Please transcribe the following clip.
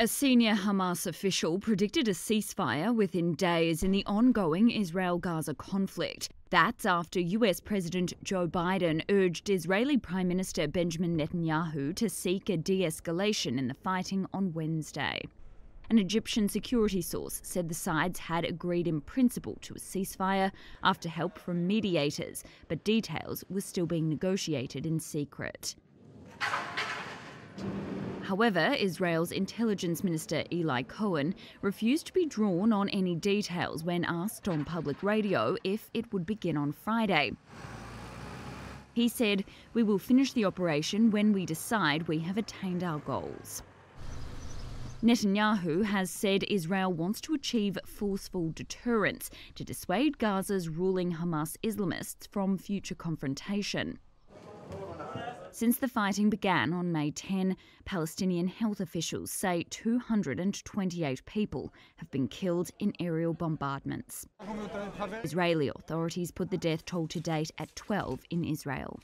A senior Hamas official predicted a ceasefire within days in the ongoing Israel Gaza conflict. That's after US President Joe Biden urged Israeli Prime Minister Benjamin Netanyahu to seek a de escalation in the fighting on Wednesday. An Egyptian security source said the sides had agreed in principle to a ceasefire after help from mediators, but details were still being negotiated in secret. However, Israel's intelligence minister Eli Cohen refused to be drawn on any details when asked on public radio if it would begin on Friday. He said, We will finish the operation when we decide we have attained our goals. Netanyahu has said Israel wants to achieve forceful deterrence to dissuade Gaza's ruling Hamas Islamists from future confrontation. Since the fighting began on May 10, Palestinian health officials say 228 people have been killed in aerial bombardments. Israeli authorities put the death toll to date at 12 in Israel.